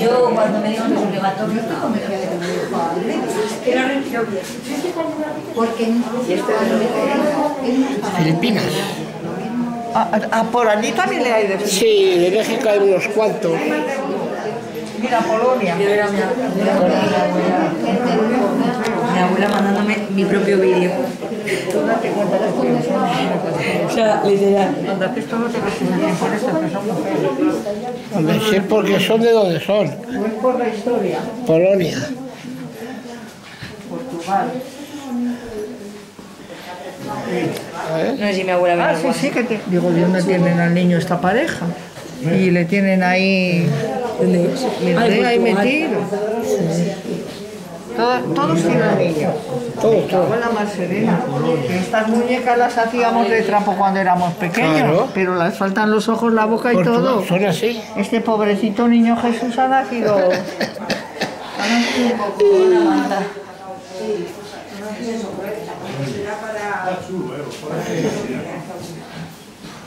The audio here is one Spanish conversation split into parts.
Yo cuando me dijo que es obligatorio, Filipinas. Ah, ah, por allí también le hay de Sí, de México hay unos cuantos. Mira, Polonia. yo era mi abuela, mandándome mi propio vídeo. O sea, literal. Hombre, sí, porque son de donde son. No es por la historia. Polonia. Portugal. ¿Eh? No sé si mi abuela me Ah, sí, sí, que te... Digo, ¿de dónde tienen al niño esta pareja? Y le tienen ahí... ¿Dónde? Ahí Portugal. metido. Todo- todos tienen niños. Todos, todos. Abuela más serena. Estas muñecas las hacíamos de trapo cuando éramos pequeños, Claro. pero les faltan los ojos, la boca y todo. Son así. Este pobrecito niño Jesús ha nacido. ha nacido un poco con la manta.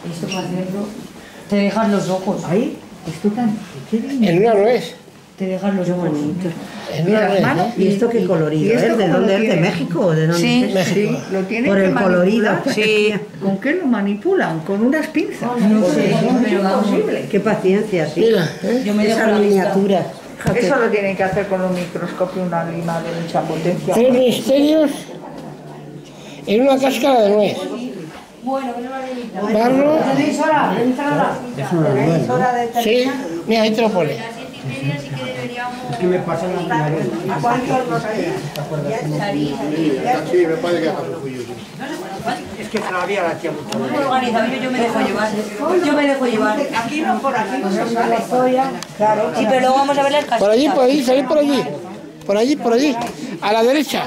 Esto para hacerlo, te dejan los ojos. Ahí, esto tan. En una no es. Te dejan los ojos bonitos. Una no es, hermano, ¿no? ¿Y esto qué colorido ¿Y esto es? ¿De dónde es? ¿De? México o de dónde Sí. es? México. Lo tienen Por que el colorido. manipular. Sí. ¿Con qué lo manipulan? ¿Con unas pinzas? No sé, es pero vamos. imposible. Qué paciencia, sí. Mira, ¿eh? Yo me vista. miniaturas. Fíjate. Eso lo tienen que hacer con un microscopio, una lima de mucha potencia. Tres misterios en una cáscara de nuez. Barro. ¿Tenéis hora de entrada? ¿Tenéis hora de Sí, mira, ahí te lo pone. ¿A cuántos los hay? Sí, me parece que Es que todavía la tía mucho. Muy organizado, yo, me dejo llevar. Yo me dejo llevar. Aquí no, por aquí. Claro. Sí, pero luego vamos a ver las casitas. Por allí, por allí, salid por allí. Por allí, por allí. A la derecha.